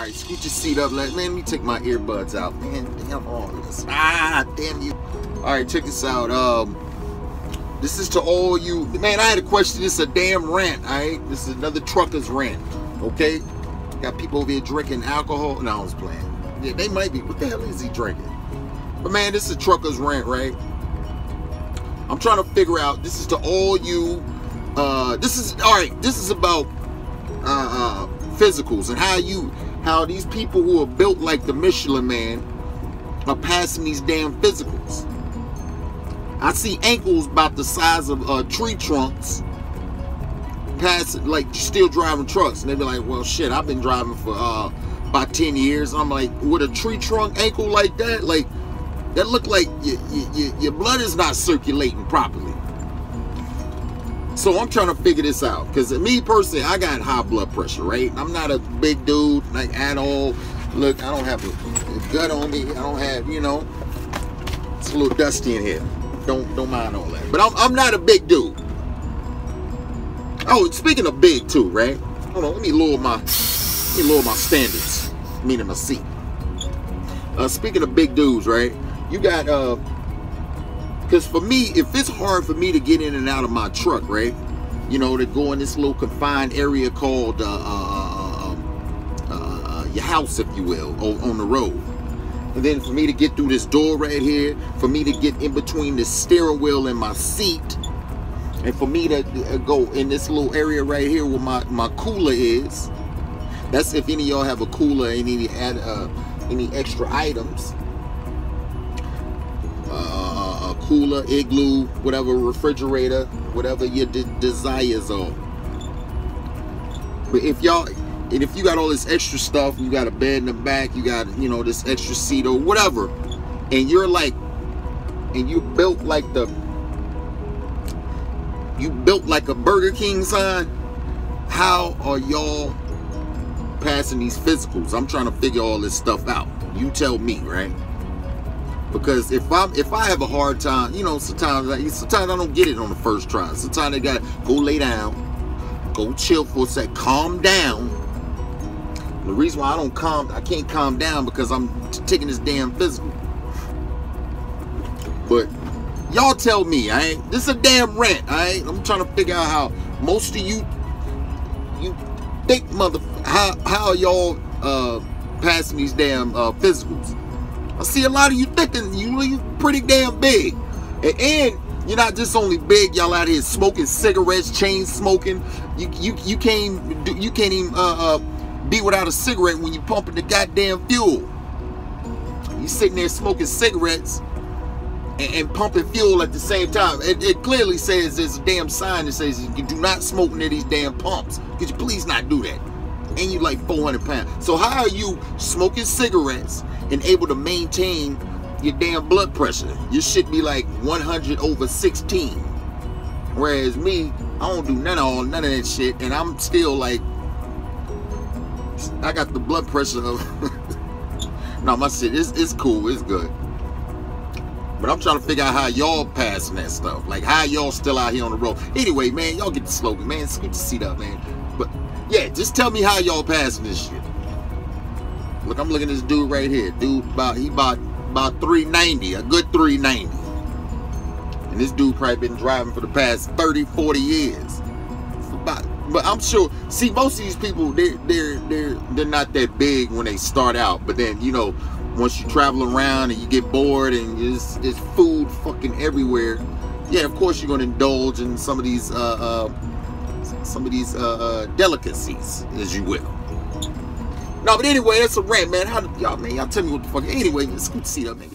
right, scoot your seat up. Let, let me take my earbuds out. Man, damn all this. Ah, damn you. All right, check this out. Um, this is to all you. Man, I had a question. This is a damn rant, all right? This is another trucker's rant, okay? Got people over here drinking alcohol. No, I was playing. Yeah, they might be. What the hell is he drinking? But man, this is a trucker's rant, right? I'm trying to figure out. This is to all you. Uh, this is all right. This is about uh, uh, physicals and how you how these people who are built like the Michelin man are passing these damn physicals. I see ankles about the size of uh, tree trunks passing, like still driving trucks. And they be like, well, shit, I've been driving for uh, about 10 years. I'm like, with a tree trunk ankle like that, like, that look like your, your, your blood is not circulating properly. So I'm trying to figure this out because me personally, I got high blood pressure, right? I'm not a big dude like at all. Look, I don't have a, gut on me. I don't have, you know, it's a little dusty in here. Don't don't mind all that. But I'm, I'm not a big dude. Oh, speaking of big too, right? Hold on, let me lower my let me lower my standards, meaning my seat. Uh, speaking of big dudes, right? You got uh because for me, if it's hard for me to get in and out of my truck, right? You know, to go in this little confined area called uh, uh, uh, uh your house, if you will, or on, the road. And then for me to get through this door right here, for me to get in between the steering wheel and my seat, and for me to uh, go in this little area right here where my, my cooler is. That's if any of y'all have a cooler and any add uh, any extra items cooler, igloo, whatever refrigerator, whatever your de desires are. But if y'all, and if you got all this extra stuff, you got a bed in the back, you got, you know, this extra seat or whatever, and you're like, and you built like the, you built like a Burger King sign, how are y'all passing these physicals? I'm trying to figure all this stuff out. You tell me, right? Because if I'm if I have a hard time, you know, sometimes I, sometimes I don't get it on the first try. Sometimes I gotta go lay down, go chill for a sec, calm down. The reason why I don't calm, I can't calm down because I'm taking this damn physical. But y'all tell me, I ain't. This is a damn rant, I ain't. I'm trying to figure out how most of you, you think mother, how how y'all uh passing these damn uh physicals. I see a lot of you thinking you you pretty damn big. And, and you're not just only big, y'all out here smoking cigarettes, chain smoking. You you you can't you can't even uh, uh, be without a cigarette when you pumping the goddamn fuel. You sitting there smoking cigarettes and, and pumping fuel at the same time. It, it, clearly says there's a damn sign that says you do not smoke near these damn pumps. Could you please not do that? And you like 400 pounds. So how are you smoking cigarettes and able to maintain your damn blood pressure. You should be like 100 over 16. Whereas me, I don't do none of all none of that shit, and I'm still like, I got the blood pressure of. no, my shit, it's, it's cool, it's good. But I'm trying to figure out how y'all passing that stuff. Like how y'all still out here on the road. Anyway, man, y'all get the slogan, man. Scoot your seat up, man. Yeah, just tell me how y'all passing this shit. Look, I'm looking at this dude right here. Dude, about he bought about 390, a good 390. And this dude probably been driving for the past 30, 40 years. About, but I'm sure. See, most of these people, they're they're they're they're not that big when they start out. But then you know, once you travel around and you get bored and there's, there's food fucking everywhere. Yeah, of course you're gonna indulge in some of these uh, uh some of these uh, uh delicacies, as you will. No, but anyway, that's a rant, man. How y'all, man? Y'all tell me what the fuck. Anyway, let's go see that, man.